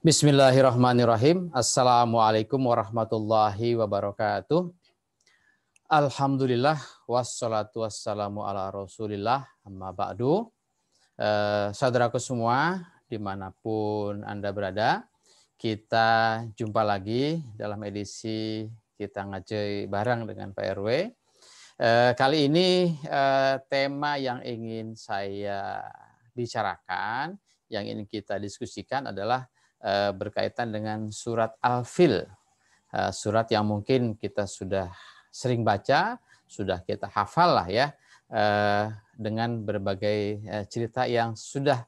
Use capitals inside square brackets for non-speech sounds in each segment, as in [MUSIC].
Bismillahirrahmanirrahim. Assalamualaikum warahmatullahi wabarakatuh. Alhamdulillah wassalatu wassalamu ala rasulillah amma ba'du. Eh, saudaraku semua di mana pun Anda berada, kita jumpa lagi dalam edisi kita ngaji bareng dengan Pak RW. Eh, kali ini eh, tema yang ingin saya bicarakan, yang ingin kita diskusikan adalah berkaitan dengan surat Al-Fil. Eh, surat yang mungkin kita sudah sering baca, sudah kita hafal lah ya, eh, dengan berbagai cerita yang sudah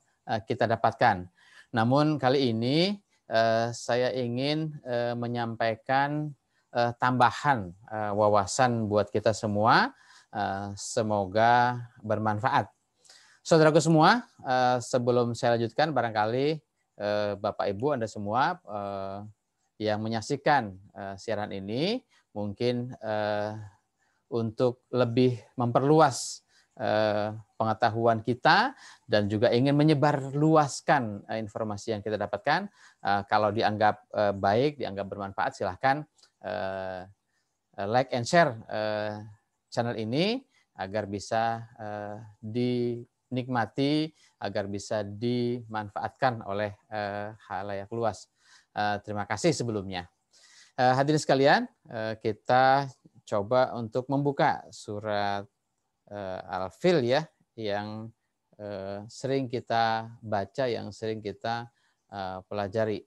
kita dapatkan. Namun kali ini saya ingin menyampaikan tambahan wawasan buat kita semua. Semoga bermanfaat. Saudaraku semua, sebelum saya lanjutkan barangkali Eh, Bapak Ibu Anda semua eh, yang menyaksikan eh, siaran ini mungkin untuk lebih memperluas pengetahuan kita dan juga ingin menyebarluaskan informasi yang kita dapatkan kalau dianggap baik dianggap bermanfaat silahkan like and share channel ini agar bisa di nikmati agar bisa dimanfaatkan oleh uh, halayak luas. Uh, terima kasih sebelumnya. Uh, hadirin sekalian, kita coba untuk membuka surat Al-Fil ya yang sering kita baca, yang sering kita pelajari.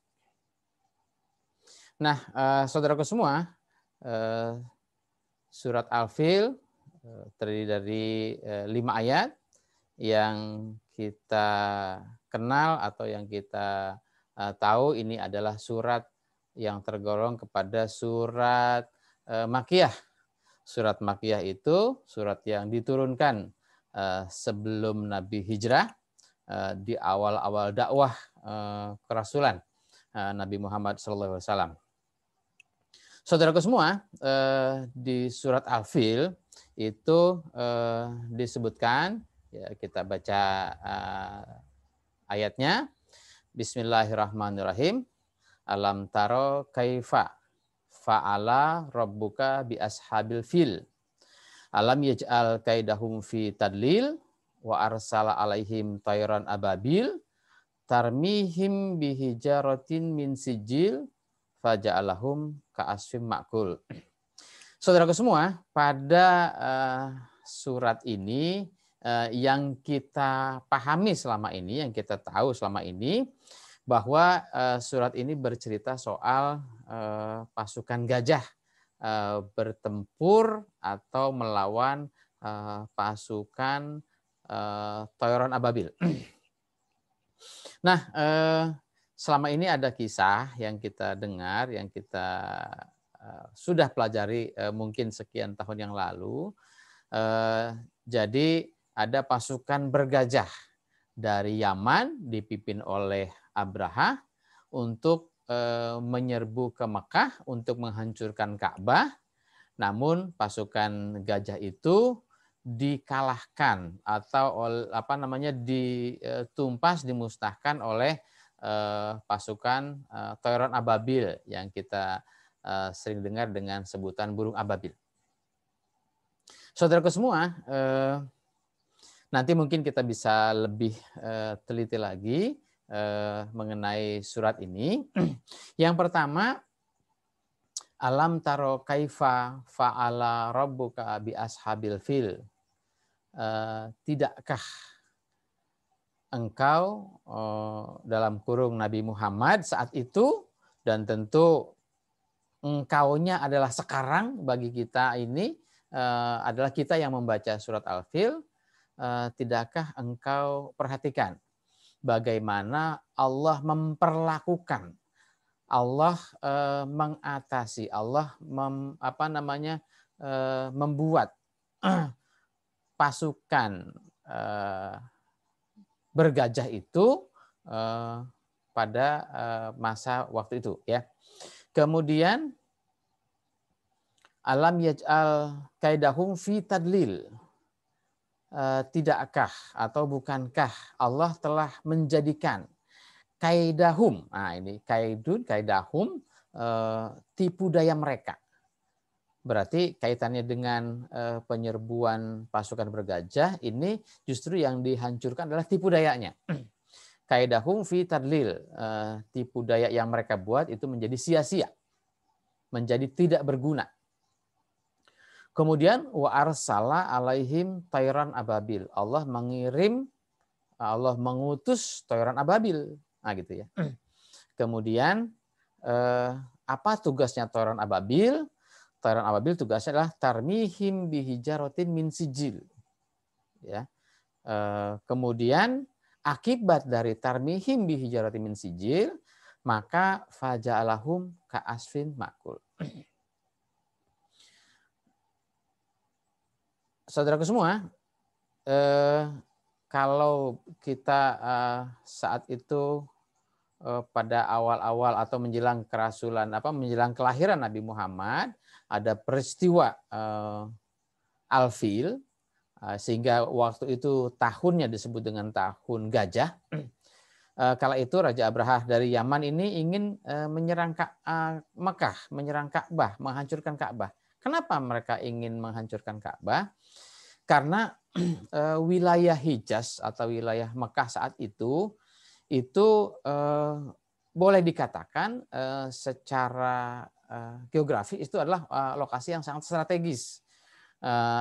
Nah, saudaraku semua, surat Al-Fil terdiri dari lima ayat yang kita kenal atau yang kita uh, tahu ini adalah surat yang tergolong kepada surat uh, makiyah. Surat makiyah itu surat yang diturunkan uh, sebelum Nabi hijrah di awal-awal dakwah uh, kerasulan Nabi Muhammad SAW. Saudaraku semua, di surat Al-Fil itu disebutkan Ya, kita baca uh, ayatnya. Bismillahirrahmanirrahim. Alam taro kaifa fa'ala rabbuka bi ashabil fil. Alam yaj'al kaidahum fi tadlil wa arsala alaihim tayran ababil tarmihim bihijaratin min sijil faja'alahum ka'asfim makul. Saudaraku semua, pada uh, surat ini Eh, yang kita pahami selama ini, yang kita tahu selama ini, bahwa eh, surat ini bercerita soal eh, pasukan gajah bertempur atau melawan pasukan Toyoron Ababil. Nah, selama ini ada kisah yang kita dengar, yang kita sudah pelajari mungkin sekian tahun yang lalu. Jadi ada pasukan bergajah dari Yaman dipimpin oleh Abraha untuk eh, menyerbu ke Mekah untuk menghancurkan Ka'bah. Namun pasukan gajah itu dikalahkan atau apa namanya ditumpas dimusnahkan oleh eh, pasukan eh, Toiron Ababil yang kita sering dengar dengan sebutan burung ababil. Saudaraku semua, Nanti mungkin kita bisa lebih uh, teliti lagi uh, mengenai surat ini. [CLEARS THROAT] Yang pertama, alam taro kaifa fa'ala rabbuka bi ashabil fil. Uh, tidakkah engkau uh, dalam kurung Nabi Muhammad saat itu dan tentu engkaunya adalah sekarang bagi kita ini adalah kita yang membaca surat Al-Fil tidakkah engkau perhatikan bagaimana Allah memperlakukan Allah uh, mengatasi Allah mem, apa namanya uh, membuat [CLEARS THROAT] pasukan bergajah itu pada masa waktu itu ya. Kemudian alam yaj'al kaidahum fi tadlil Eh, tidakkah atau bukankah Allah telah menjadikan kaidahum. Nah, ini kaidun, kaidahum tipu daya mereka. Berarti kaitannya dengan penyerbuan pasukan bergajah ini justru yang dihancurkan adalah tipu dayanya. [CLEARS THROAT] Kaidahum fi tadlil. Tipu daya yang mereka buat itu menjadi sia-sia. Menjadi tidak berguna. Kemudian wa arsala alaihim tayran ababil. Allah mengirim Allah mengutus tayran ababil. Nah gitu ya. Kemudian eh, apa tugasnya tayran ababil? Tayran ababil tugasnya adalah tarmihim bihijarotin min sijil. Ya. Eh, kemudian akibat dari tarmihim bihijarotin min sijil maka faja'alahum ka'asfin makul. Saudaraku semua, eh, kalau kita eh, saat itu eh, pada awal-awal atau menjelang kerasulan apa menjelang kelahiran Nabi Muhammad ada peristiwa alfil eh, sehingga waktu itu tahunnya disebut dengan tahun gajah. [CLEARS THROAT] Kala itu Raja Abraha dari Yaman ini ingin menyerang Mekah, menyerang Ka'bah, menghancurkan Ka'bah. Kenapa mereka ingin menghancurkan Ka'bah? Karena [CLEARS THROAT] eh, wilayah Hijaz atau wilayah Mekah saat itu itu eh, boleh dikatakan eh, secara geografis itu adalah lokasi yang sangat strategis.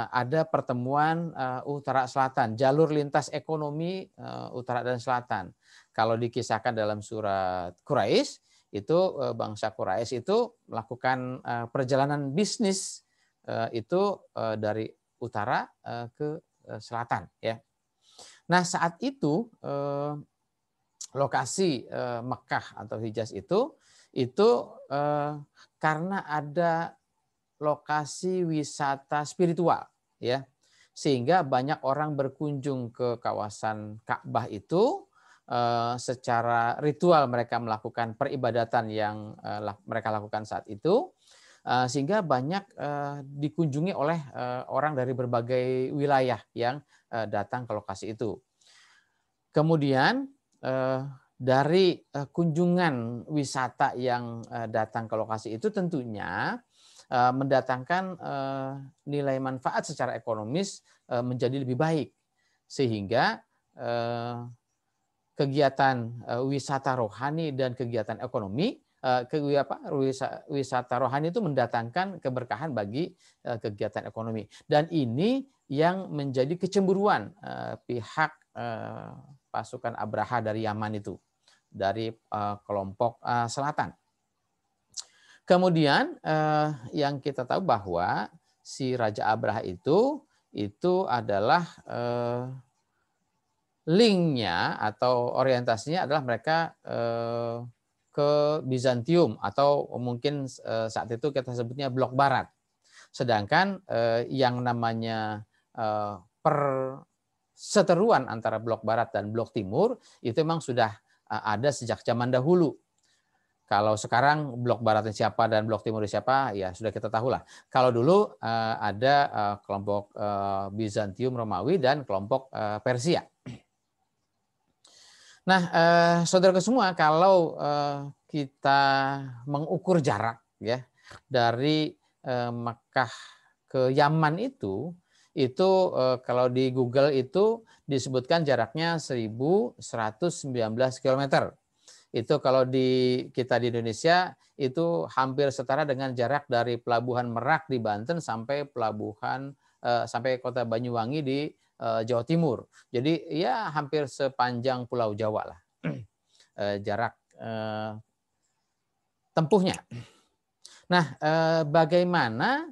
ada pertemuan utara selatan, jalur lintas ekonomi utara dan selatan. Kalau dikisahkan dalam surat Quraisy itu bangsa Quraisy itu melakukan perjalanan bisnis itu dari utara eh, ke eh, selatan ya. Nah, saat itu eh, lokasi Mekah atau Hijaz itu itu karena ada lokasi wisata spiritual ya. Sehingga banyak orang berkunjung ke kawasan Ka'bah itu secara ritual mereka melakukan peribadatan yang mereka lakukan saat itu Eh, sehingga banyak eh, dikunjungi oleh eh, orang dari berbagai wilayah yang datang ke lokasi itu. Kemudian dari kunjungan wisata yang datang ke lokasi itu tentunya mendatangkan nilai manfaat secara ekonomis menjadi lebih baik sehingga kegiatan wisata rohani dan kegiatan ekonomi Eh, ke apa wisata rohani itu mendatangkan keberkahan bagi eh, kegiatan ekonomi dan ini yang menjadi kecemburuan eh, pihak pasukan Abraha dari Yaman itu dari kelompok selatan. Kemudian yang kita tahu bahwa si Raja Abraha itu itu adalah linknya atau orientasinya adalah mereka ke Bizantium atau mungkin eh, saat itu kita sebutnya blok barat. Sedangkan eh, yang namanya eh, perseteruan antara blok barat dan blok timur itu memang sudah ada sejak zaman dahulu. Kalau sekarang blok baratnya siapa dan blok timur siapa, ya sudah kita tahu lah. Kalau dulu ada kelompok Bizantium Romawi dan kelompok Persia. Nah, eh, saudara semua, kalau eh, kita mengukur jarak ya dari eh, Mekah ke Yaman itu, itu eh, kalau di Google itu disebutkan jaraknya 1119 km. Itu kalau di kita di Indonesia itu hampir setara dengan jarak dari Pelabuhan Merak di Banten sampai pelabuhan eh, sampai Kota Banyuwangi di Jawa Timur. Jadi ya hampir sepanjang Pulau Jawa lah [CLEARS THROAT] eh, jarak eh, tempuhnya. Nah, bagaimana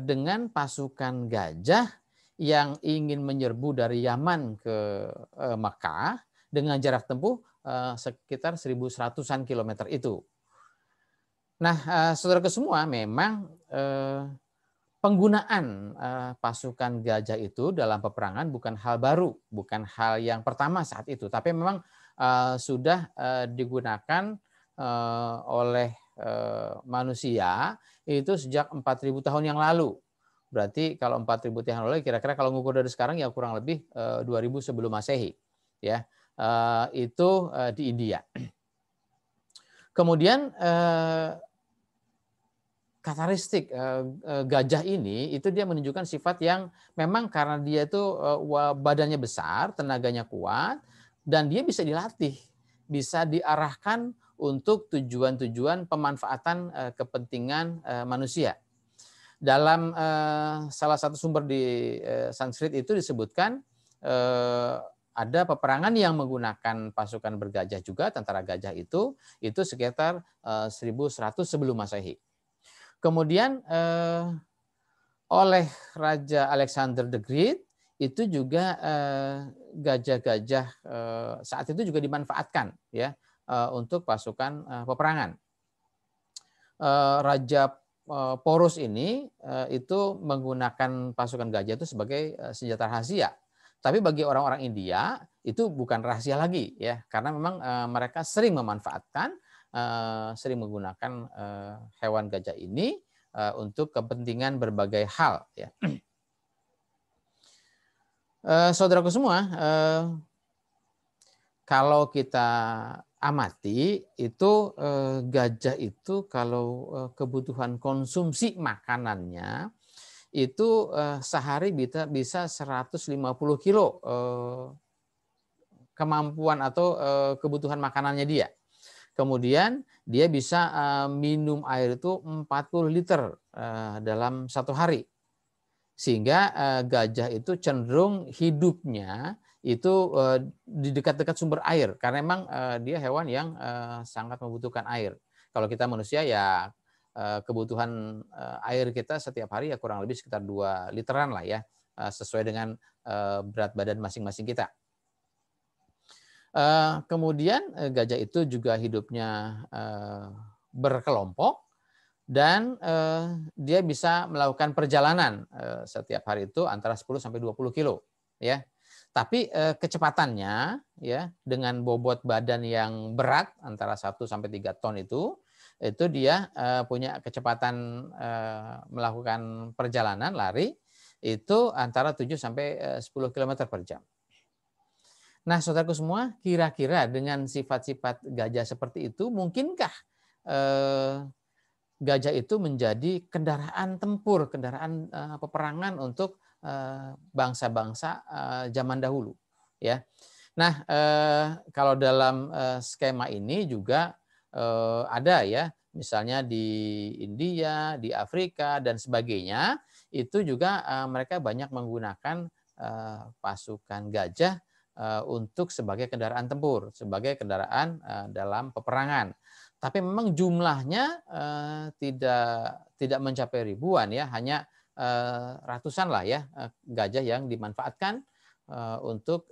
dengan pasukan gajah yang ingin menyerbu dari Yaman ke Mekah dengan jarak tempuh sekitar 1100-an kilometer itu. Nah, saudara semua memang penggunaan uh, pasukan gajah itu dalam peperangan bukan hal baru, bukan hal yang pertama saat itu, tapi memang uh, sudah uh, digunakan oleh manusia itu sejak 4000 tahun yang lalu. Berarti kalau 4000 tahun lalu kira-kira kalau ngukur dari sekarang ya kurang lebih uh, 2000 sebelum Masehi. Ya. Itu di India. [CLEARS THROAT] Kemudian eh, karakteristik eh, eh, gajah ini itu dia menunjukkan sifat yang memang karena dia itu eh, badannya besar, tenaganya kuat, dan dia bisa dilatih, bisa diarahkan untuk tujuan-tujuan pemanfaatan kepentingan manusia. Dalam salah satu sumber di Sanskrit itu disebutkan ada peperangan yang menggunakan pasukan bergajah juga tentara gajah itu itu sekitar 1100 sebelum Masehi. Kemudian eh, oleh Raja Alexander the Great itu juga eh, gajah-gajah eh, saat itu juga dimanfaatkan ya eh, untuk pasukan eh, peperangan. Eh, Raja eh, Porus ini eh, itu menggunakan pasukan gajah itu sebagai eh, senjata rahasia. Tapi bagi orang-orang India itu bukan rahasia lagi ya karena memang eh, mereka sering memanfaatkan sering menggunakan eh, hewan gajah ini eh, untuk kepentingan berbagai hal. Ya. [CLEARS THROAT] Saudaraku semua, kalau kita amati itu gajah itu kalau kebutuhan konsumsi makanannya itu sehari bisa bisa 150 kilo kemampuan atau kebutuhan makanannya dia. Kemudian dia bisa eh, minum air itu 40 liter eh, dalam satu hari. Sehingga eh, gajah itu cenderung hidupnya itu di dekat-dekat sumber air karena memang dia hewan yang sangat membutuhkan air. Kalau kita manusia ya kebutuhan air kita setiap hari ya kurang lebih sekitar 2 literan lah ya sesuai dengan berat badan masing-masing kita. Eh, kemudian eh, gajah itu juga hidupnya eh, berkelompok dan dia bisa melakukan perjalanan setiap hari itu antara 10 sampai 20 kilo ya. Tapi kecepatannya ya dengan bobot badan yang berat antara 1 sampai 3 ton itu itu dia punya kecepatan melakukan perjalanan lari itu antara 7 sampai 10 km per jam. Nah, saudaraku semua, kira-kira dengan sifat-sifat gajah seperti itu, mungkinkah eh, gajah itu menjadi kendaraan tempur, kendaraan eh, peperangan untuk eh, bangsa-bangsa eh, zaman dahulu? Ya. Nah, eh, kalau dalam eh, skema ini juga eh, ada ya, misalnya di India, di Afrika dan sebagainya, itu juga eh, mereka banyak menggunakan eh, pasukan gajah untuk sebagai kendaraan tempur, sebagai kendaraan eh, dalam peperangan. Tapi memang jumlahnya eh, tidak tidak mencapai ribuan ya, hanya ratusan lah ya gajah yang dimanfaatkan untuk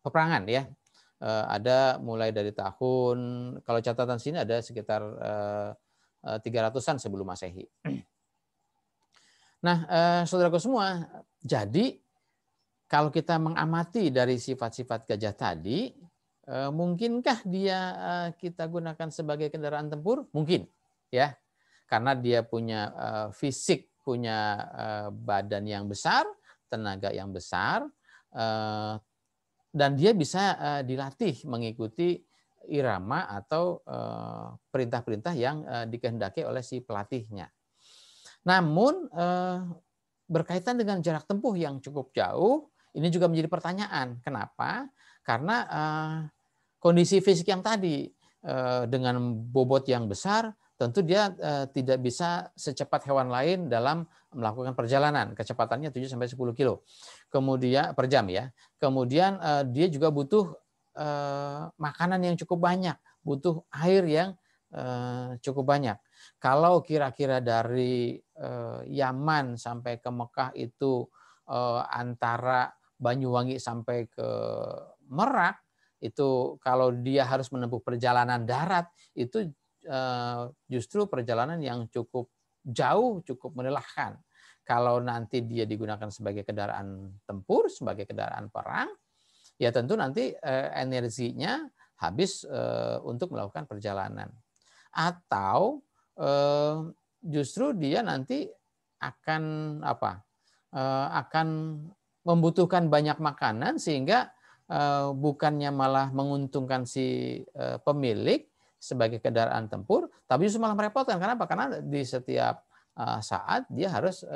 peperangan ya. Ada mulai dari tahun kalau catatan sini ada sekitar 300-an sebelum Masehi. [CLEARS THROAT] Nah, saudaraku semua, jadi kalau kita mengamati dari sifat-sifat gajah tadi, eh, mungkinkah dia eh, kita gunakan sebagai kendaraan tempur? Mungkin, ya, karena dia punya eh, fisik, punya badan yang besar, tenaga yang besar, dan dia bisa dilatih mengikuti irama atau perintah-perintah yang dikehendaki oleh si pelatihnya. Namun berkaitan dengan jarak tempuh yang cukup jauh, ini juga menjadi pertanyaan. Kenapa? Karena uh, kondisi fisik yang tadi uh, dengan bobot yang besar, tentu dia uh, tidak bisa secepat hewan lain dalam melakukan perjalanan. Kecepatannya 7 sampai 10 kilo. Kemudian per jam ya. Kemudian uh, dia juga butuh uh, makanan yang cukup banyak, butuh air yang cukup banyak. Kalau kira-kira dari Yaman sampai ke Mekah itu antara Banyuwangi sampai ke Merak itu kalau dia harus menempuh perjalanan darat itu eh, justru perjalanan yang cukup jauh, cukup melelahkan. Kalau nanti dia digunakan sebagai kendaraan tempur, sebagai kendaraan perang, ya tentu nanti eh, energinya habis eh, untuk melakukan perjalanan. Atau justru dia nanti akan apa? akan membutuhkan banyak makanan sehingga eh, bukannya malah menguntungkan si eh, pemilik sebagai kendaraan tempur, tapi justru malah merepotkan. Kenapa? Karena di setiap saat dia harus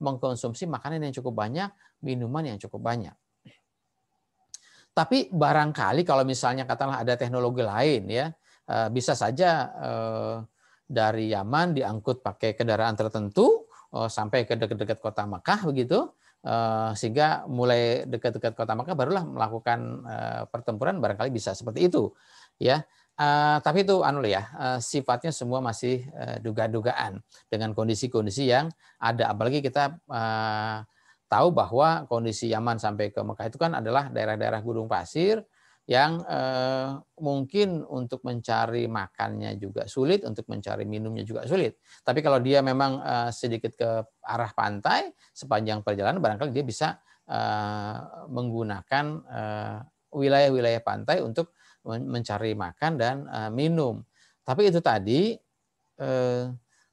mengkonsumsi makanan yang cukup banyak, minuman yang cukup banyak. Tapi barangkali kalau misalnya katakanlah ada teknologi lain ya, bisa saja dari Yaman diangkut pakai kendaraan tertentu sampai ke dekat-dekat kota Makkah begitu Eh, sehingga mulai dekat-dekat kota Makkah barulah melakukan eh, pertempuran barangkali bisa seperti itu ya. Uh, tapi itu anu ya uh, sifatnya semua masih uh, duga-dugaan dengan kondisi-kondisi yang ada. Apalagi kita uh, tahu bahwa kondisi Yaman sampai ke Mekah itu kan adalah daerah-daerah gunung pasir yang eh, mungkin untuk mencari makannya juga sulit, untuk mencari minumnya juga sulit. Tapi kalau dia memang eh, sedikit ke arah pantai sepanjang perjalanan, barangkali dia bisa eh, menggunakan eh, wilayah-wilayah pantai untuk mencari makan dan eh, minum. Tapi itu tadi eh,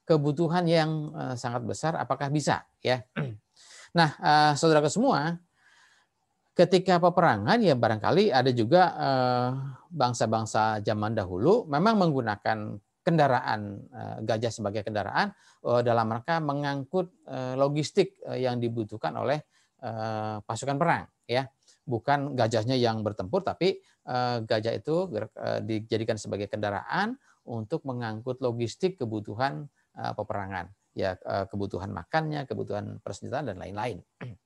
kebutuhan yang sangat besar, apakah bisa? Ya. [CLEARS THROAT] Nah, saudara semua, ketika peperangan ya barangkali ada juga eh, bangsa-bangsa zaman dahulu memang menggunakan kendaraan eh, gajah sebagai kendaraan eh, dalam rangka mengangkut logistik yang dibutuhkan oleh pasukan perang ya. Bukan gajahnya yang bertempur tapi gajah itu dijadikan sebagai kendaraan untuk mengangkut logistik kebutuhan peperangan. Ya kebutuhan makannya kebutuhan persenjataan dan lain-lain [CLEARS THROAT]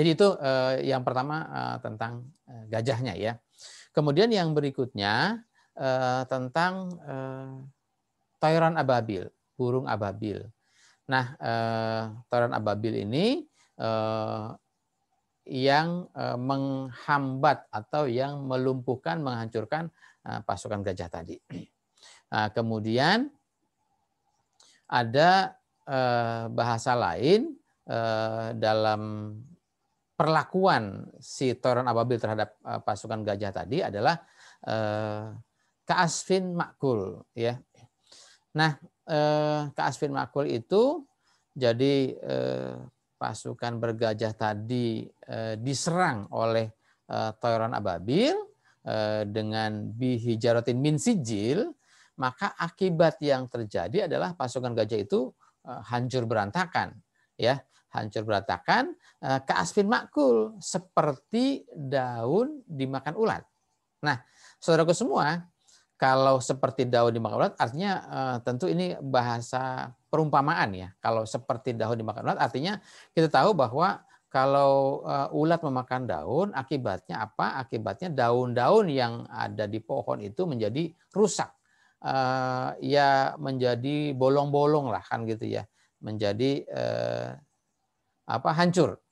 Jadi itu eh, yang pertama eh, tentang eh, gajahnya ya. Kemudian yang berikutnya tentang toiron ababil, burung ababil. Nah, toiron ababil ini yang menghambat atau yang melumpuhkan, menghancurkan pasukan gajah tadi. [CLEARS THROAT] Nah, kemudian ada bahasa lain dalam perlakuan si Toron Ababil terhadap eh, pasukan gajah tadi adalah eh, kaasfin makul ya. Nah, eh, kaasfin makul itu jadi pasukan bergajah tadi diserang oleh Toron Ababil dengan bihijarotin min sijil, maka akibat yang terjadi adalah pasukan gajah itu hancur berantakan ya hancur berantakan, eh, keasfin makul seperti daun dimakan ulat. Nah, saudaraku semua, kalau seperti daun dimakan ulat artinya eh, tentu ini bahasa perumpamaan ya. Kalau seperti daun dimakan ulat artinya kita tahu bahwa kalau eh, ulat memakan daun, akibatnya apa? Akibatnya daun-daun yang ada di pohon itu menjadi rusak. Ya menjadi bolong-bolong lah kan gitu ya. Menjadi apa hancur.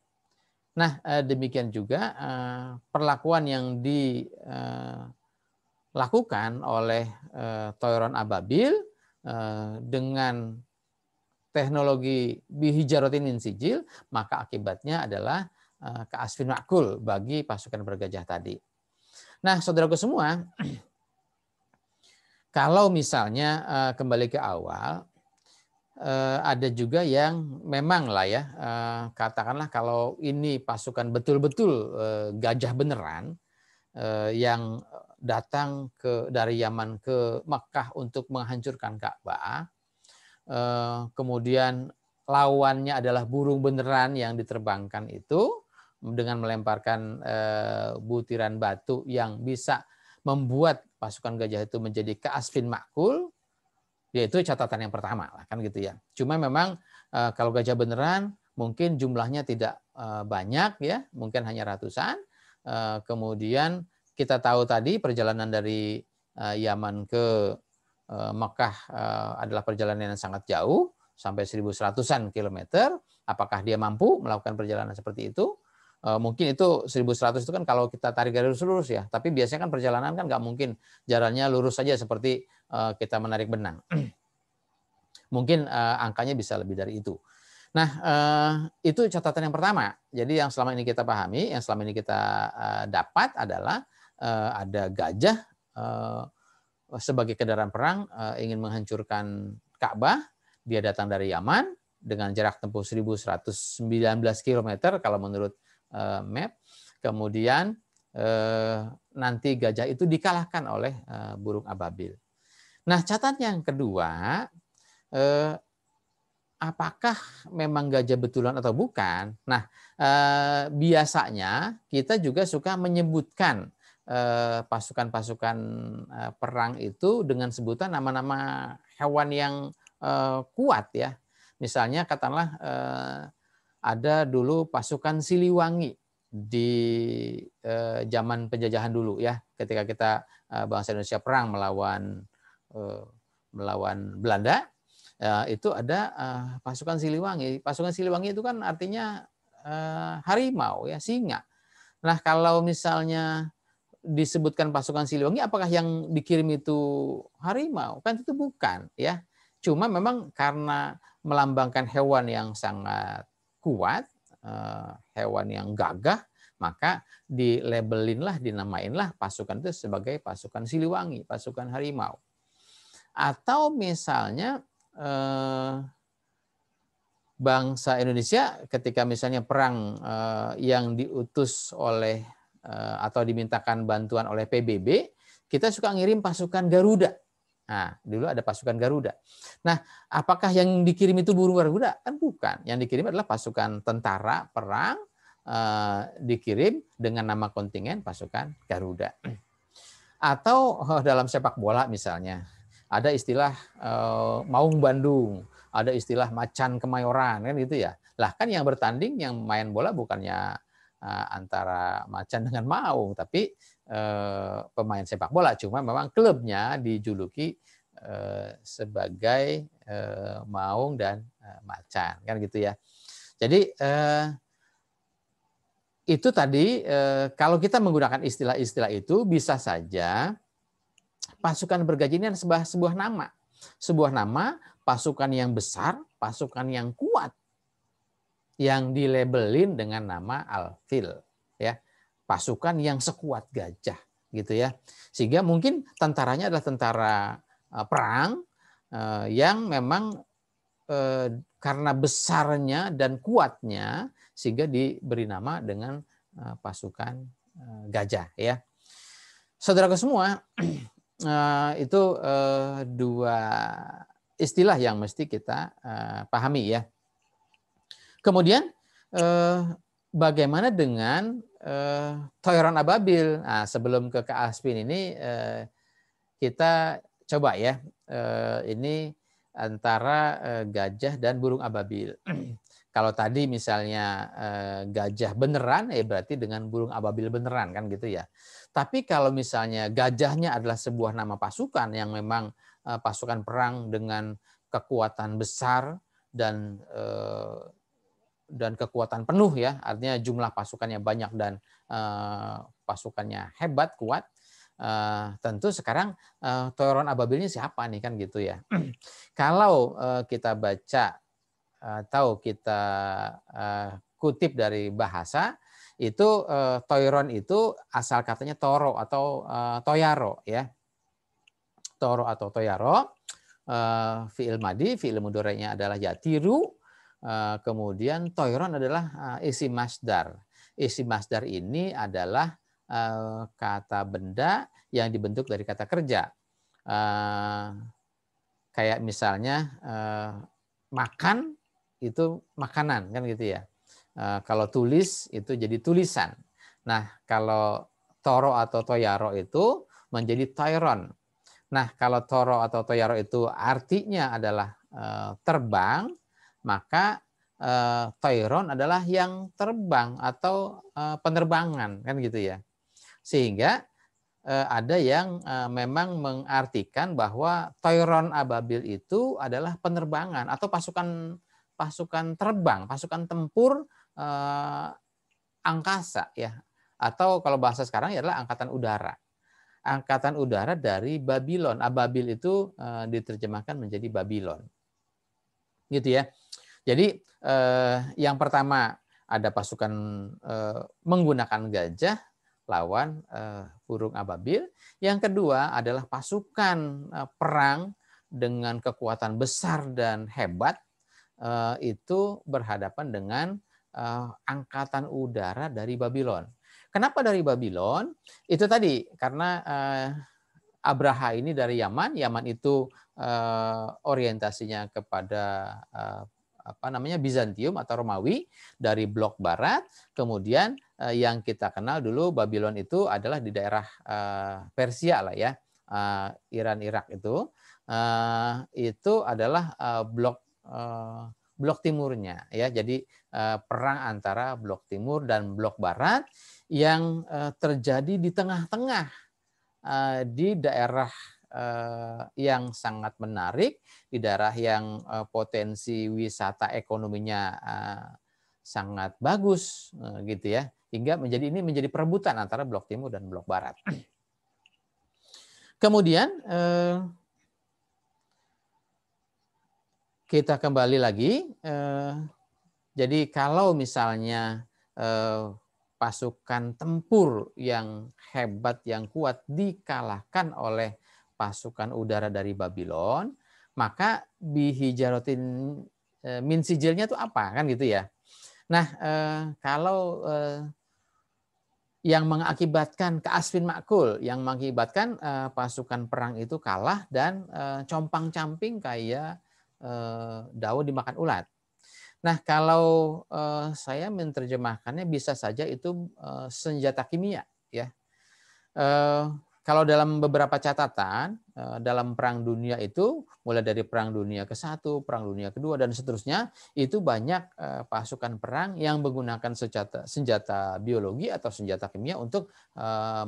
Nah, eh, demikian juga eh, perlakuan yang dilakukan eh, oleh Toiron Ababil dengan teknologi bihijarotin min sijil, maka akibatnya adalah keasfin makul bagi pasukan bergajah tadi. Nah, saudaraku semua, [CLEARS THROAT] kalau misalnya kembali ke awal, Eh, ada juga yang memang lah ya eh, katakanlah kalau ini pasukan betul-betul eh, gajah beneran yang datang ke dari Yaman ke Mekah untuk menghancurkan Ka'bah kemudian lawannya adalah burung beneran yang diterbangkan itu dengan melemparkan butiran batu yang bisa membuat pasukan gajah itu menjadi keasfin makul Ya itu catatan yang pertama lah kan gitu ya. Cuma memang eh, kalau gajah beneran mungkin jumlahnya tidak eh, banyak ya, mungkin hanya ratusan. Eh, kemudian kita tahu tadi perjalanan dari Yaman ke Mekah adalah perjalanan yang sangat jauh sampai 1100-an kilometer. Apakah dia mampu melakukan perjalanan seperti itu? Mungkin itu 1100 itu kan kalau kita tarik garis lurus ya, tapi biasanya kan perjalanan kan nggak mungkin jalannya lurus saja seperti Eh, kita menarik benang. [CLEARS THROAT] Mungkin eh, angkanya bisa lebih dari itu. Nah, eh, itu catatan yang pertama. Jadi yang selama ini kita pahami, yang selama ini kita dapat adalah ada gajah sebagai kendaraan perang ingin menghancurkan Ka'bah. Dia datang dari Yaman dengan jarak tempuh 1119 km kalau menurut map. Kemudian eh, nanti gajah itu dikalahkan oleh eh, burung ababil. Nah, catatan yang kedua, eh, apakah memang gajah betulan atau bukan? Nah, eh, biasanya kita juga suka menyebutkan eh, pasukan-pasukan eh, perang itu dengan sebutan nama-nama hewan yang eh, kuat ya. Misalnya katakanlah eh, ada dulu pasukan Siliwangi di eh, zaman penjajahan dulu ya, ketika kita eh, bangsa Indonesia perang melawan eh, melawan Belanda, itu ada pasukan Siliwangi. Pasukan Siliwangi itu kan artinya harimau ya, singa. Nah kalau misalnya disebutkan pasukan Siliwangi, apakah yang dikirim itu harimau? Kan itu bukan ya. Cuma memang karena melambangkan hewan yang sangat kuat, eh, hewan yang gagah, maka dilabelinlah, dinamainlah pasukan itu sebagai pasukan Siliwangi, pasukan harimau. Atau misalnya eh, bangsa Indonesia ketika misalnya perang eh, yang diutus oleh atau dimintakan bantuan oleh PBB, kita suka ngirim pasukan Garuda Nah, dulu ada pasukan Garuda. Nah, apakah yang dikirim itu burung Garuda? Kan bukan. Yang dikirim adalah pasukan tentara perang eh, dikirim dengan nama kontingen pasukan Garuda. Atau oh, dalam sepak bola misalnya, ada istilah eh, Maung Bandung, ada istilah Macan Kemayoran kan gitu ya. Lah kan yang bertanding yang main bola bukannya eh, antara Macan dengan Maung, tapi Eh, pemain sepak bola, cuma memang klubnya dijuluki eh, sebagai eh, Maung dan Macan, kan gitu ya. Jadi itu tadi kalau kita menggunakan istilah-istilah itu bisa saja pasukan bergaji ini sebuah sebuah nama, sebuah nama pasukan yang besar, pasukan yang kuat yang dilabelin dengan nama Alfil ya pasukan yang sekuat gajah gitu ya. Sehingga mungkin tentaranya adalah tentara eh, perang eh, yang memang eh, karena besarnya dan kuatnya sehingga diberi nama dengan pasukan gajah ya. Saudara semua, [CLEARS THROAT] itu dua istilah yang mesti kita pahami ya. Kemudian bagaimana dengan uh, Toyron Ababil? Nah, sebelum ke Aspin ini uh, kita coba ya. Uh, ini antara uh, gajah dan burung ababil. [CLEARS THROAT] Kalau tadi misalnya uh, gajah beneran, ya berarti dengan burung ababil beneran kan gitu ya. Tapi kalau misalnya gajahnya adalah sebuah nama pasukan yang memang uh, pasukan perang dengan kekuatan besar dan dan kekuatan penuh ya, artinya jumlah pasukannya banyak dan uh, pasukannya hebat kuat. Uh, tentu sekarang uh, Toron Ababilnya siapa nih kan gitu ya. [CLEARS THROAT] Kalau uh, kita baca atau kita uh, kutip dari bahasa itu uh, Toiron itu asal katanya Toro atau uh, Toyaro ya. Toro atau Toyaro. Uh, fi'il madi, fi'il mudorenya adalah yatiru, Eh, kemudian toiron adalah eh, isi masdar. Isi masdar ini adalah eh, kata benda yang dibentuk dari kata kerja. Kayak misalnya makan itu makanan kan gitu ya. Kalau tulis itu jadi tulisan. Nah kalau toro atau toyaro itu menjadi toiron. Nah kalau toro atau toyaro itu artinya adalah terbang, maka uh, toiron adalah yang terbang atau uh, penerbangan kan gitu ya. Sehingga uh, ada yang uh, memang mengartikan bahwa toiron ababil itu adalah penerbangan atau pasukan pasukan terbang, pasukan tempur uh, angkasa ya. Atau kalau bahasa sekarang ya adalah angkatan udara. Angkatan udara dari Babylon. Ababil itu uh, diterjemahkan menjadi Babylon. Gitu ya. Jadi eh, yang pertama ada pasukan eh, menggunakan gajah lawan eh, burung ababil. Yang kedua adalah pasukan eh, perang dengan kekuatan besar dan hebat eh, itu berhadapan dengan eh, angkatan udara dari Babylon. Kenapa dari Babylon? Itu tadi karena uh, Abraha ini dari Yaman. Yaman itu uh, orientasinya kepada uh, apa namanya Bizantium atau Romawi dari blok barat. Kemudian uh, yang kita kenal dulu Babylon itu adalah di daerah uh, Persia lah ya, uh, Iran Irak itu. Itu adalah blok blok timurnya ya. Jadi perang antara blok timur dan blok barat yang terjadi di tengah-tengah di daerah yang sangat menarik, di daerah yang uh, potensi wisata ekonominya uh, sangat bagus gitu ya. Hingga menjadi ini menjadi perebutan antara blok timur dan blok barat. Kemudian kita kembali lagi. Jadi kalau misalnya pasukan tempur yang hebat, yang kuat dikalahkan oleh pasukan udara dari Babylon, maka bihijarotin e, min sijilnya itu apa kan gitu ya. Nah, eh, kalau eh, yang mengakibatkan keasfin makul, yang mengakibatkan eh, pasukan perang itu kalah dan eh, compang-camping kayak eh, daun dimakan ulat. Nah, kalau saya menerjemahkannya bisa saja itu senjata kimia, ya. Kalau dalam beberapa catatan dalam perang dunia itu mulai dari perang dunia ke satu, perang dunia kedua dan seterusnya itu banyak pasukan perang yang menggunakan senjata senjata biologi atau senjata kimia untuk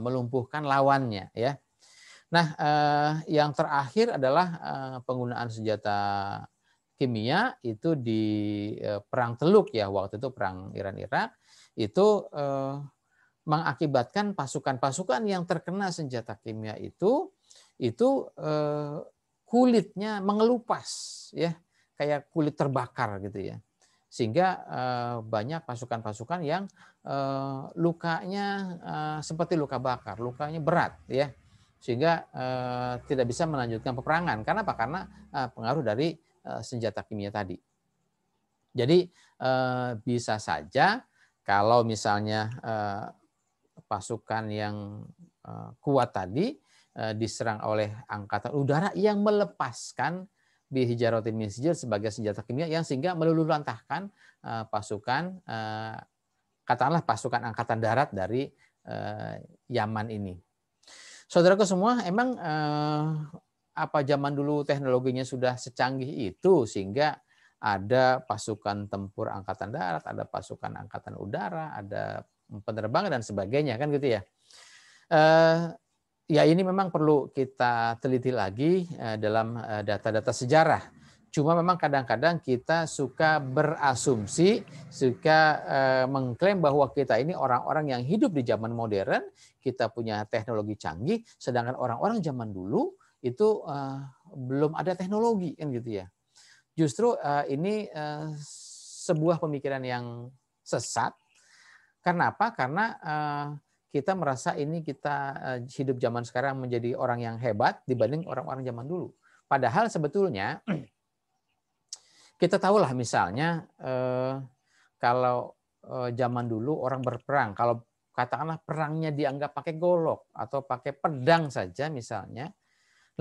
melumpuhkan lawannya ya. Nah, yang terakhir adalah penggunaan senjata kimia itu di eh, perang Teluk ya waktu itu perang Iran Irak itu eh, mengakibatkan pasukan-pasukan yang terkena senjata kimia itu itu eh, kulitnya mengelupas ya. Kayak kulit terbakar gitu ya. Sehingga eh, banyak pasukan-pasukan yang eh, lukanya seperti luka bakar lukanya berat ya. Sehingga eh, tidak bisa melanjutkan peperangan. Karena apa? Karena pengaruh dari senjata kimia tadi. Jadi bisa saja kalau misalnya pasukan yang kuat tadi diserang oleh angkatan udara yang melepaskan bihijarotin misjil sebagai senjata kimia yang sehingga meluluh lantahkan pasukan katakanlah pasukan angkatan darat dari Yaman ini. Saudaraku semua, emang apa zaman dulu teknologinya sudah secanggih itu sehingga ada pasukan tempur angkatan darat, ada pasukan angkatan udara, ada penerbangan dan sebagainya kan gitu ya. Eh, ya ini memang perlu kita teliti lagi eh, dalam eh, data-data sejarah. Cuma memang kadang-kadang kita suka berasumsi, suka mengklaim bahwa kita ini orang-orang yang hidup di zaman modern, kita punya teknologi canggih, sedangkan orang-orang zaman dulu itu belum ada teknologi kan gitu ya. Justru ini sebuah pemikiran yang sesat. Karena apa? Karena uh, kita merasa ini kita uh, hidup zaman sekarang menjadi orang yang hebat dibanding orang-orang zaman dulu. Padahal sebetulnya kita tahulah misalnya uh, kalau uh, zaman dulu orang berperang, kalau katakanlah perangnya dianggap pakai golok atau pakai pedang saja misalnya,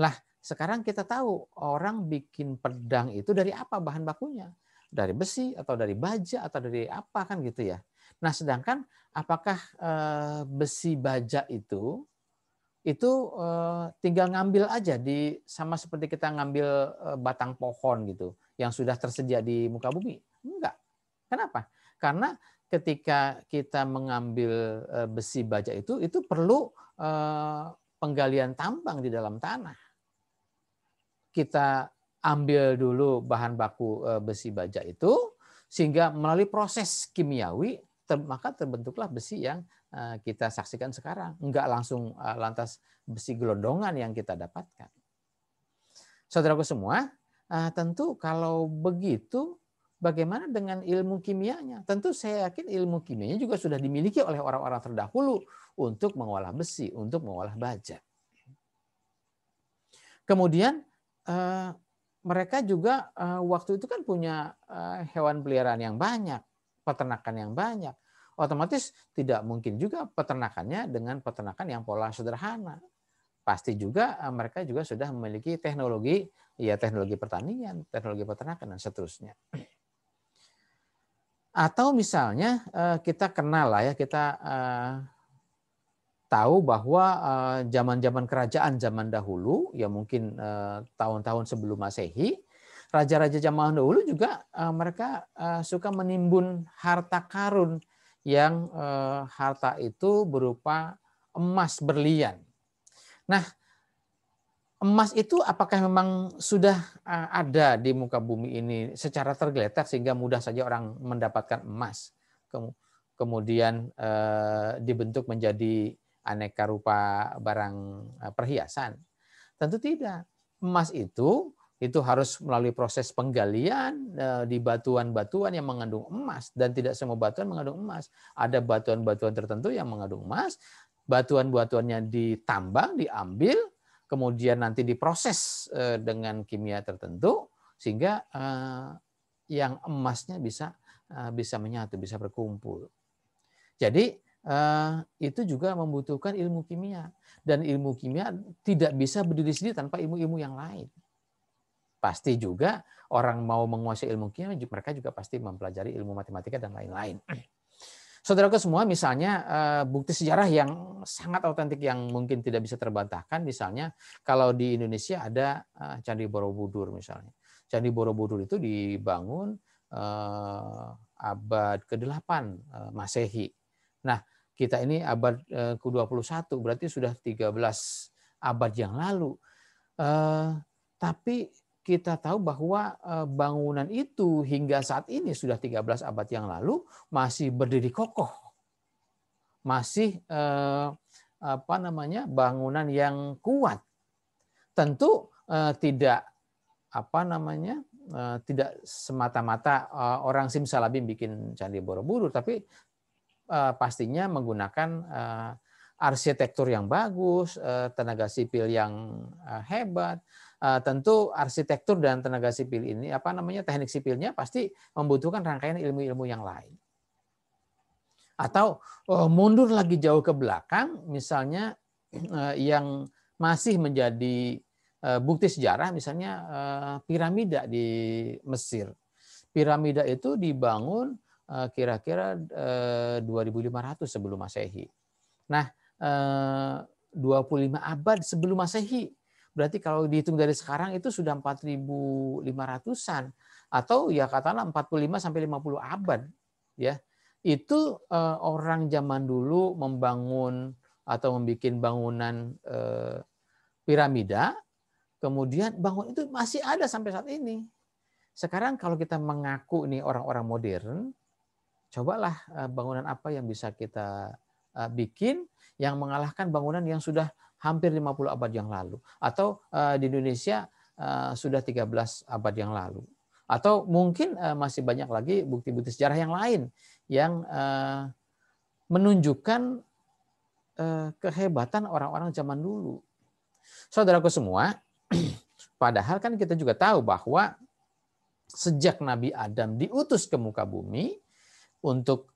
lah, sekarang kita tahu orang bikin pedang itu dari apa bahan bakunya? Dari besi atau dari baja atau dari apa kan gitu ya. Nah, sedangkan apakah eh, besi baja itu itu eh, tinggal ngambil aja di sama seperti kita ngambil eh, batang pohon gitu yang sudah tersedia di muka bumi? Enggak. Kenapa? Karena ketika kita mengambil besi baja itu itu perlu penggalian tambang di dalam tanah kita ambil dulu bahan baku besi baja itu sehingga melalui proses kimiawi ter, maka terbentuklah besi yang eh, kita saksikan sekarang. Enggak langsung eh, lantas besi gelondongan yang kita dapatkan. Saudaraku semua tentu kalau begitu bagaimana dengan ilmu kimianya? Tentu saya yakin ilmu kimianya juga sudah dimiliki oleh orang-orang terdahulu untuk mengolah besi untuk mengolah baja. Kemudian Eh, mereka juga eh, waktu itu kan punya eh, hewan peliharaan yang banyak, peternakan yang banyak. Otomatis tidak mungkin juga peternakannya dengan peternakan yang pola sederhana. Pasti juga eh, mereka juga sudah memiliki teknologi, ya teknologi pertanian, teknologi peternakan dan seterusnya. Atau misalnya eh, kita kenal lah ya, kita eh, tahu bahwa zaman-zaman kerajaan zaman dahulu, ya mungkin tahun-tahun sebelum Masehi, raja-raja zaman dahulu juga mereka suka menimbun harta karun yang eh, harta itu berupa emas berlian. Nah, emas itu apakah memang sudah eh, ada di muka bumi ini secara tergeletak sehingga mudah saja orang mendapatkan emas, kemudian eh, dibentuk menjadi aneka rupa barang perhiasan? Tentu tidak. Emas itu itu harus melalui proses penggalian eh, di batuan-batuan yang mengandung emas. Dan tidak semua batuan mengandung emas. Ada batuan-batuan tertentu yang mengandung emas, batuan-batuannya ditambang, diambil, kemudian nanti diproses eh, dengan kimia tertentu. Sehingga eh, yang emasnya bisa bisa menyatu, bisa berkumpul. Jadi itu juga membutuhkan ilmu kimia. Dan ilmu kimia tidak bisa berdiri sendiri tanpa ilmu-ilmu yang lain pasti juga orang mau menguasai ilmu kimia mereka juga pasti mempelajari ilmu matematika dan lain-lain. [CLEARS THROAT] Saudara semua, misalnya eh, bukti sejarah yang sangat autentik yang mungkin tidak bisa terbantahkan, misalnya kalau di Indonesia ada eh, Candi Borobudur misalnya. Candi Borobudur itu dibangun eh, abad ke-8 Masehi. Nah, kita ini abad ke-21, berarti sudah 13 abad yang lalu. Tapi kita tahu bahwa eh, bangunan itu hingga saat ini sudah 13 abad yang lalu masih berdiri kokoh. Masih eh, apa namanya? bangunan yang kuat. Tentu eh, tidak apa namanya? tidak semata-mata orang simsalabim bikin candi Borobudur tapi pastinya menggunakan arsitektur yang bagus, tenaga sipil yang hebat, tentu arsitektur dan tenaga sipil ini apa namanya teknik sipilnya pasti membutuhkan rangkaian ilmu-ilmu yang lain. Atau oh, mundur lagi jauh ke belakang, misalnya eh, yang masih menjadi eh, bukti sejarah, misalnya piramida di Mesir. Piramida itu dibangun kira-kira 2500 sebelum Masehi. Nah, 25 abad sebelum Masehi Berarti kalau dihitung dari sekarang itu sudah 4.500-an atau ya katakanlah 45 sampai 50 abad ya. Itu eh, orang zaman dulu membangun atau membuat bangunan eh, piramida, kemudian bangun itu masih ada sampai saat ini. Sekarang kalau kita mengaku nih orang-orang modern, cobalah eh, bangunan apa yang bisa kita eh, bikin yang mengalahkan bangunan yang sudah hampir 50 abad yang lalu atau uh, di Indonesia uh, sudah 13 abad yang lalu atau mungkin uh, masih banyak lagi bukti-bukti sejarah yang lain yang menunjukkan kehebatan orang-orang zaman dulu. Saudaraku semua, [CLEARS THROAT] padahal kan kita juga tahu bahwa sejak Nabi Adam diutus ke muka bumi untuk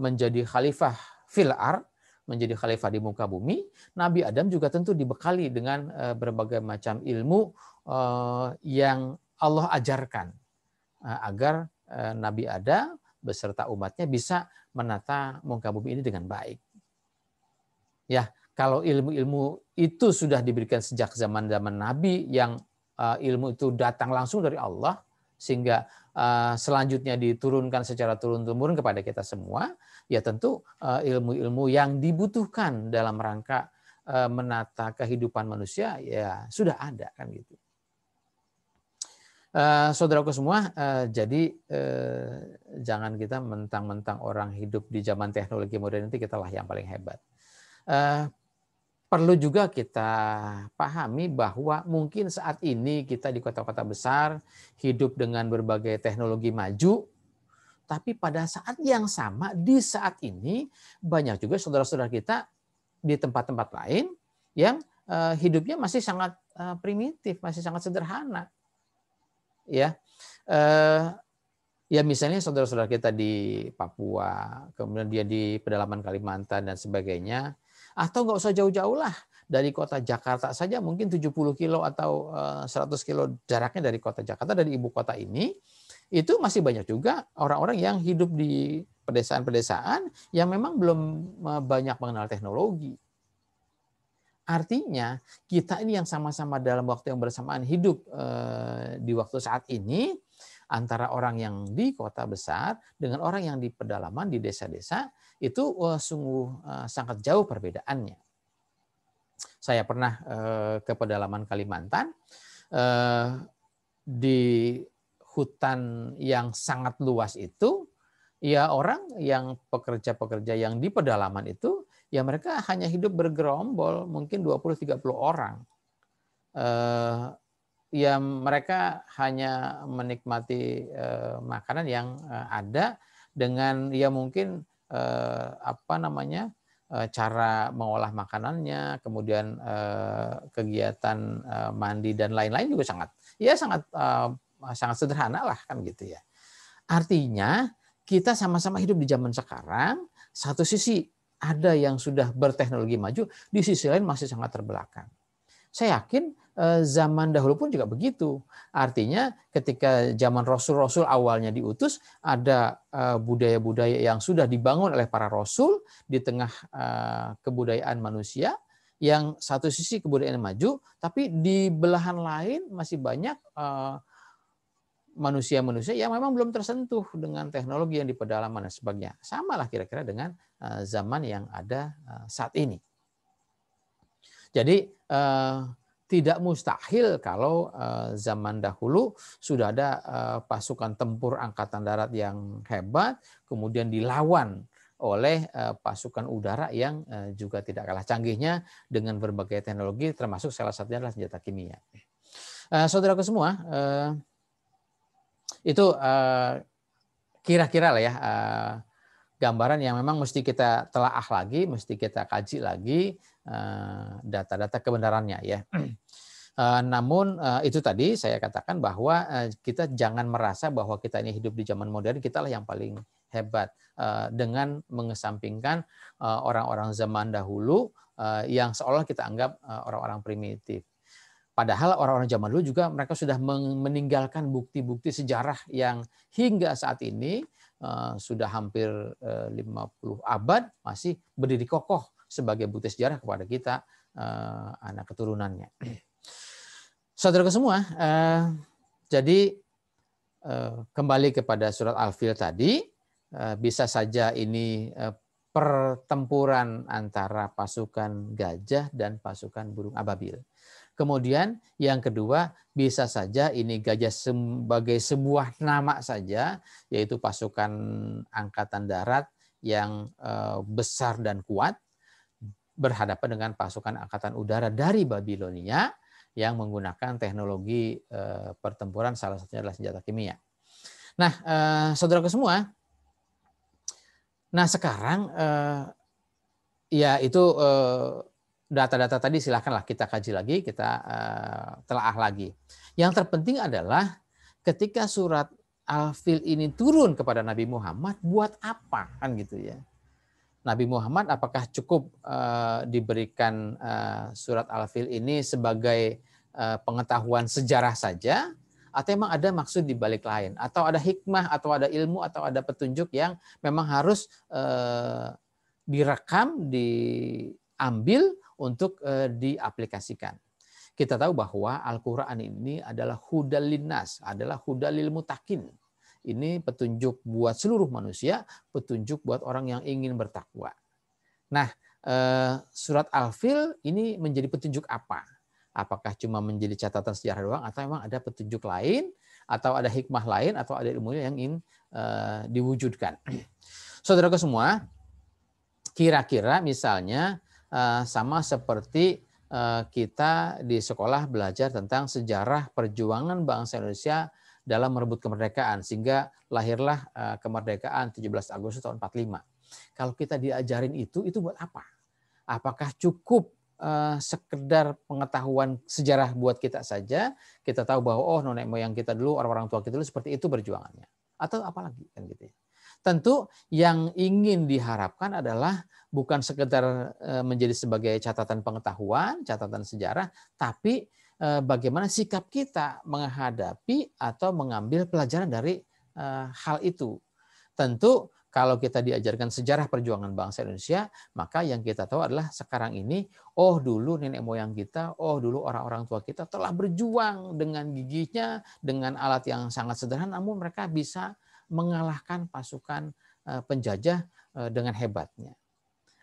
menjadi khalifah fil ard menjadi khalifah di muka bumi, Nabi Adam juga tentu dibekali dengan eh, berbagai macam ilmu eh, yang Allah ajarkan eh, agar Nabi Adam beserta umatnya bisa menata muka bumi ini dengan baik. Ya, kalau ilmu-ilmu itu sudah diberikan sejak zaman-zaman Nabi yang ilmu itu datang langsung dari Allah sehingga selanjutnya diturunkan secara turun-temurun kepada kita semua, ya tentu eh, ilmu-ilmu yang dibutuhkan dalam rangka eh, menata kehidupan manusia ya sudah ada kan gitu. Uh, saudaraku semua, uh, jadi uh, jangan kita mentang-mentang orang hidup di zaman teknologi modern itu kita lah yang paling hebat. Uh, perlu juga kita pahami bahwa mungkin saat ini kita di kota-kota besar hidup dengan berbagai teknologi maju, tapi pada saat yang sama, di saat ini banyak juga saudara-saudara kita di tempat-tempat lain yang eh, hidupnya masih sangat eh, primitif, masih sangat sederhana. Ya, eh, ya misalnya saudara-saudara kita di Papua, kemudian dia di pedalaman Kalimantan dan sebagainya, atau nggak usah jauh-jauh lah dari kota Jakarta saja mungkin 70 kilo atau 100 eh, kilo jaraknya dari kota Jakarta dari ibu kota ini itu masih banyak juga orang-orang yang hidup di pedesaan-pedesaan yang memang belum eh, banyak mengenal teknologi. Artinya kita ini yang sama-sama dalam waktu yang bersamaan hidup eh, di waktu saat ini antara orang yang di kota besar dengan orang yang di pedalaman di desa-desa itu sungguh sangat jauh perbedaannya saya pernah eh, ke pedalaman Kalimantan eh, di hutan yang sangat luas itu ya orang yang pekerja-pekerja yang di pedalaman itu ya mereka hanya hidup bergerombol mungkin 20 30 orang. Eh, ya mereka hanya menikmati makanan yang ada dengan ya mungkin apa namanya Eh, cara mengolah makanannya, kemudian eh, kegiatan eh, mandi dan lain-lain juga sangat ya sangat sangat sederhana lah kan gitu ya. Artinya kita sama-sama hidup di zaman sekarang, satu sisi ada yang sudah berteknologi maju, di sisi lain masih sangat terbelakang. Saya yakin Eh, zaman dahulu pun juga begitu. Artinya ketika zaman rasul-rasul awalnya diutus, ada eh, budaya-budaya yang sudah dibangun oleh para rasul di tengah eh, kebudayaan manusia, yang satu sisi kebudayaan maju, tapi di belahan lain masih banyak manusia-manusia yang memang belum tersentuh dengan teknologi yang di pedalaman dan sebagainya. Sama lah kira-kira dengan zaman yang ada saat ini. Jadi tidak mustahil kalau eh, zaman dahulu sudah ada eh, pasukan tempur angkatan darat yang hebat, kemudian dilawan oleh eh, pasukan udara yang juga tidak kalah canggihnya dengan berbagai teknologi, termasuk salah satunya adalah senjata kimia. Saudaraku semua, itu kira-kira lah ya gambaran yang memang mesti kita telaah lagi, mesti kita kaji lagi data-data kebenarannya ya. [CLEARS THROAT] Eh, namun eh, itu tadi saya katakan bahwa kita jangan merasa bahwa kita ini hidup di zaman modern, kita lah yang paling hebat dengan mengesampingkan orang-orang zaman dahulu yang seolah kita anggap orang-orang primitif. Padahal orang-orang zaman dulu juga mereka sudah meninggalkan bukti-bukti sejarah yang hingga saat ini Eh, sudah hampir 50 eh, abad masih berdiri kokoh sebagai bukti sejarah kepada kita eh, anak keturunannya. Saudara semua, jadi kembali kepada surat Al-Fil tadi, bisa saja ini pertempuran antara pasukan gajah dan pasukan burung ababil. Kemudian yang kedua bisa saja ini gajah sebagai sebuah nama saja yaitu pasukan angkatan darat yang eh, besar dan kuat berhadapan dengan pasukan angkatan udara dari Babilonia yang menggunakan teknologi eh, pertempuran salah satunya adalah senjata kimia. Nah, eh, saudaraku semua, nah sekarang ya itu data-data tadi silakanlah kita kaji lagi, kita telaah lagi. Yang terpenting adalah ketika surat Al-Fil ini turun kepada Nabi Muhammad, buat apa kan gitu ya? Nabi Muhammad apakah cukup uh, diberikan uh, surat Al-Fil ini sebagai uh, pengetahuan sejarah saja atau memang ada maksud di balik lain atau ada hikmah atau ada ilmu atau ada petunjuk yang memang harus uh, direkam diambil untuk eh, diaplikasikan. Kita tahu bahwa Al-Quran ini adalah hudal linnas, adalah hudalil mutakin. Ini petunjuk buat seluruh manusia, petunjuk buat orang yang ingin bertakwa. Nah, eh, surat Al-Fil ini menjadi petunjuk apa? Apakah cuma menjadi catatan sejarah doang atau memang ada petunjuk lain atau ada hikmah lain atau ada ilmu yang ingin eh, diwujudkan? Saudaraku semua, kira-kira misalnya Eh, sama seperti kita di sekolah belajar tentang sejarah perjuangan bangsa Indonesia dalam merebut kemerdekaan sehingga lahirlah eh, kemerdekaan 17 Agustus tahun 45. Kalau kita diajarin itu, itu buat apa? Apakah cukup sekedar pengetahuan sejarah buat kita saja? Kita tahu bahwa oh nenek moyang kita dulu, orang-orang tua kita dulu seperti itu berjuangannya. atau apalagi kan gitu ya. Tentu yang ingin diharapkan adalah bukan sekedar eh, menjadi sebagai catatan pengetahuan, catatan sejarah, tapi eh, bagaimana sikap kita menghadapi atau mengambil pelajaran dari eh, hal itu. Tentu kalau kita diajarkan sejarah perjuangan bangsa Indonesia, maka yang kita tahu adalah sekarang ini, oh dulu nenek moyang kita, oh dulu orang-orang tua kita telah berjuang dengan giginya, dengan alat yang sangat sederhana, namun mereka bisa mengalahkan pasukan eh, penjajah eh, dengan hebatnya.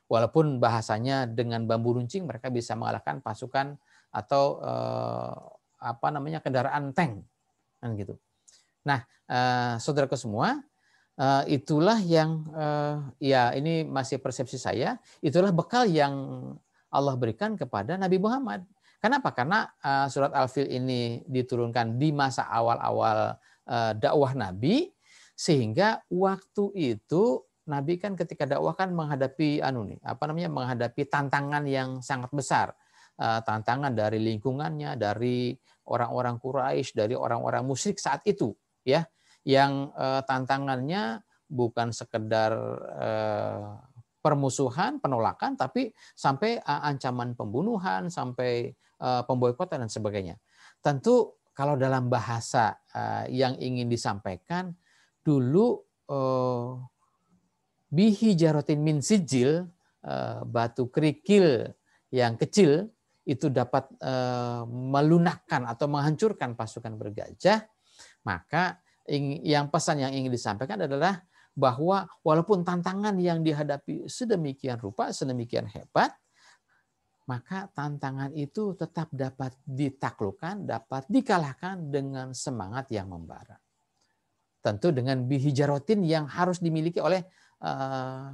Walaupun bahasanya dengan bambu runcing, mereka bisa mengalahkan pasukan atau eh, apa namanya kendaraan tank, kan gitu. Nah, saudaraku semua, Eh, itulah yang eh, ya ini masih persepsi saya, itulah bekal yang Allah berikan kepada Nabi Muhammad. Kenapa? Karena eh, surat Al-Fil ini diturunkan di masa awal-awal dakwah Nabi sehingga waktu itu Nabi kan ketika dakwah kan menghadapi anu nih, apa namanya? menghadapi tantangan yang sangat besar. Tantangan dari lingkungannya, dari orang-orang Quraisy, dari orang-orang musyrik saat itu, ya yang eh, tantangannya bukan sekedar eh, permusuhan, penolakan, tapi sampai eh, ancaman pembunuhan, sampai eh, pemboikotan dan sebagainya. Tentu kalau dalam bahasa eh, yang ingin disampaikan dulu eh, bihi jarotin min sijil eh, batu kerikil yang kecil itu dapat eh, melunakkan atau menghancurkan pasukan bergajah, maka yang pesan yang ingin disampaikan adalah bahwa walaupun tantangan yang dihadapi sedemikian rupa, sedemikian hebat, maka tantangan itu tetap dapat ditaklukkan, dapat dikalahkan dengan semangat yang membara. Tentu dengan bihijarotin yang harus dimiliki oleh uh,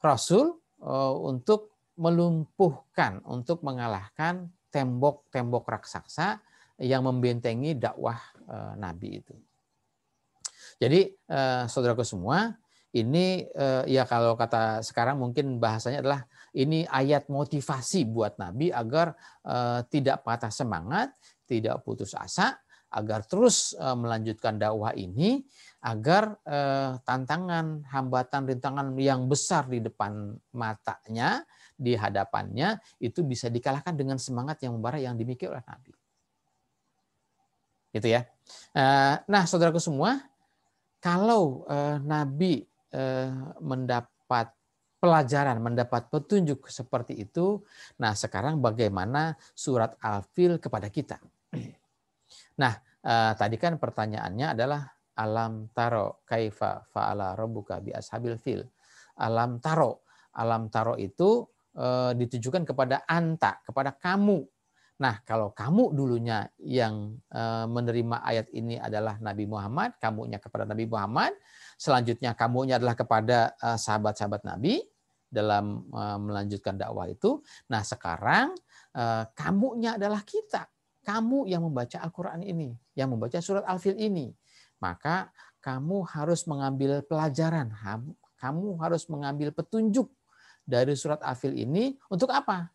Rasul uh, untuk melumpuhkan, untuk mengalahkan tembok-tembok raksasa yang membentengi dakwah uh, Nabi itu. Jadi eh, saudaraku semua, ini eh, ya kalau kata sekarang mungkin bahasanya adalah ini ayat motivasi buat Nabi agar eh, tidak patah semangat, tidak putus asa, agar terus eh, melanjutkan dakwah ini, agar eh, tantangan, hambatan, rintangan yang besar di depan matanya, di hadapannya itu bisa dikalahkan dengan semangat yang membara yang dimiliki oleh Nabi. Gitu ya. Eh, nah, saudaraku semua, kalau eh, Nabi eh, mendapat pelajaran, mendapat petunjuk seperti itu, nah sekarang bagaimana surat Al-Fil kepada kita? Nah, tadi kan pertanyaannya adalah alam taro kaifa fa'ala rabbuka bi ashabil fil. Alam taro. Alam taro itu ditujukan kepada anta, kepada kamu Nah, kalau kamu dulunya yang eh, menerima ayat ini adalah Nabi Muhammad, kamunya kepada Nabi Muhammad, selanjutnya kamunya adalah kepada eh, sahabat-sahabat Nabi dalam eh, melanjutkan dakwah itu. Nah, sekarang kamunya adalah kita. Kamu yang membaca Al-Qur'an ini, yang membaca surat Al-Fil ini. Maka kamu harus mengambil pelajaran, kamu harus mengambil petunjuk dari surat Al-Fil ini untuk apa?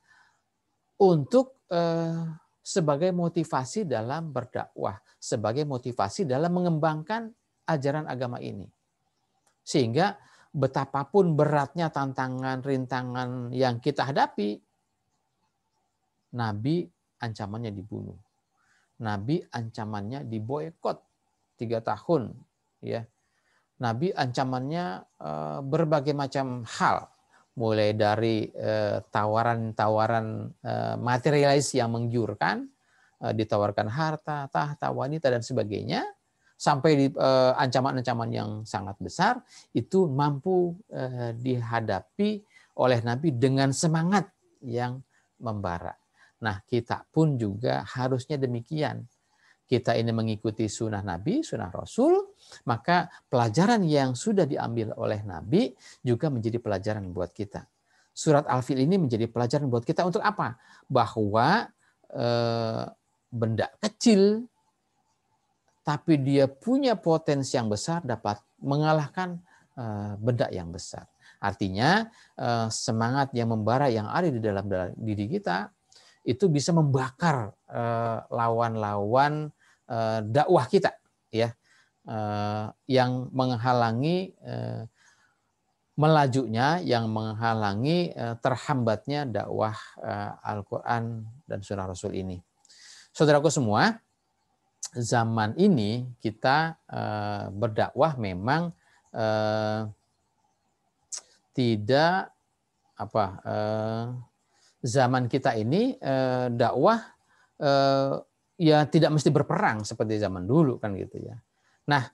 Untuk Eh, sebagai motivasi dalam berdakwah, sebagai motivasi dalam mengembangkan ajaran agama ini. Sehingga betapapun beratnya tantangan, rintangan yang kita hadapi, Nabi ancamannya dibunuh. Nabi ancamannya diboykot tiga tahun. ya Nabi ancamannya eh, berbagai macam hal mulai dari eh, tawaran-tawaran eh, materialis yang menggiurkan, eh, ditawarkan harta, tahta, wanita dan sebagainya, sampai di ancaman-ancaman yang sangat besar itu mampu dihadapi oleh Nabi dengan semangat yang membara. Nah, kita pun juga harusnya demikian kita ini mengikuti sunnah Nabi, sunnah Rasul, maka pelajaran yang sudah diambil oleh Nabi juga menjadi pelajaran buat kita. Surat Al-Fil ini menjadi pelajaran buat kita untuk apa? Bahwa e, benda kecil, tapi dia punya potensi yang besar dapat mengalahkan e, benda yang besar. Artinya e, semangat yang membara yang ada di dalam diri kita itu bisa membakar lawan-lawan Eh, dakwah kita ya yang menghalangi melajunya, yang menghalangi terhambatnya dakwah Al-Quran dan Sunnah Rasul ini. Saudaraku semua, zaman ini kita berdakwah memang tidak apa zaman kita ini dakwah ya tidak mesti berperang seperti zaman dulu kan gitu ya. Nah,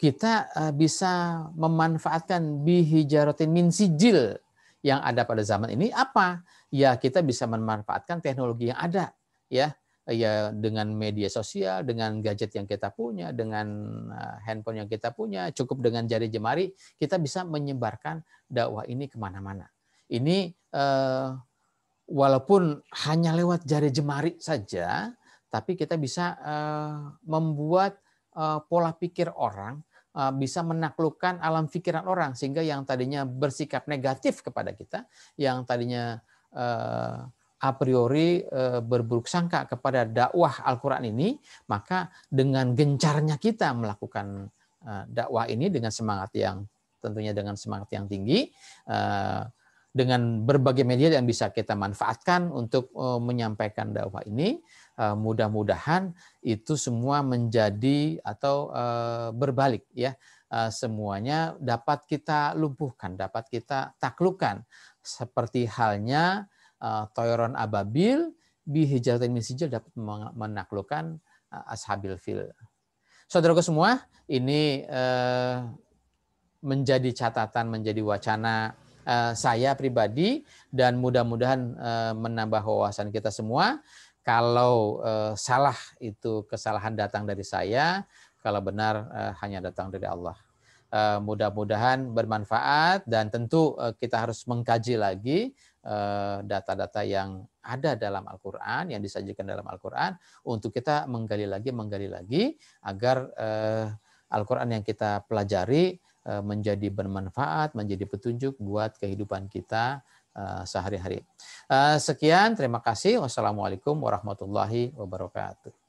kita eh, bisa memanfaatkan bihijaratin min sijil yang ada pada zaman ini apa? Ya kita bisa memanfaatkan teknologi yang ada ya ya dengan media sosial, dengan gadget yang kita punya, dengan eh, handphone yang kita punya, cukup dengan jari jemari kita bisa menyebarkan dakwah ini ke mana-mana. Ini eh, walaupun hanya lewat jari jemari saja, tapi kita bisa eh, membuat eh, pola pikir orang eh, bisa menaklukkan alam pikiran orang. Sehingga yang tadinya bersikap negatif kepada kita, yang tadinya a priori berburuk sangka kepada dakwah Al-Qur'an ini, maka dengan gencarnya kita melakukan dakwah ini dengan semangat yang tentunya dengan semangat yang tinggi dengan berbagai media yang bisa kita manfaatkan untuk menyampaikan dakwah ini Eh, mudah-mudahan itu semua menjadi atau eh, berbalik ya eh, semuanya dapat kita lumpuhkan, dapat kita taklukkan seperti halnya Toyoron Ababil bihijratin min sijil dapat menaklukkan ashabil fil. Saudaraku semua, ini menjadi catatan, menjadi wacana saya pribadi dan mudah-mudahan menambah wawasan kita semua kalau uh, salah itu kesalahan datang dari saya, kalau benar hanya datang dari Allah. Mudah-mudahan bermanfaat dan tentu kita harus mengkaji lagi data-data yang ada dalam Al-Quran, yang disajikan dalam Al-Quran, untuk kita menggali lagi, menggali lagi, agar Al-Quran yang kita pelajari menjadi bermanfaat, menjadi petunjuk buat kehidupan kita Eh, sehari-hari. Eh, sekian, terima kasih. Wassalamualaikum warahmatullahi wabarakatuh.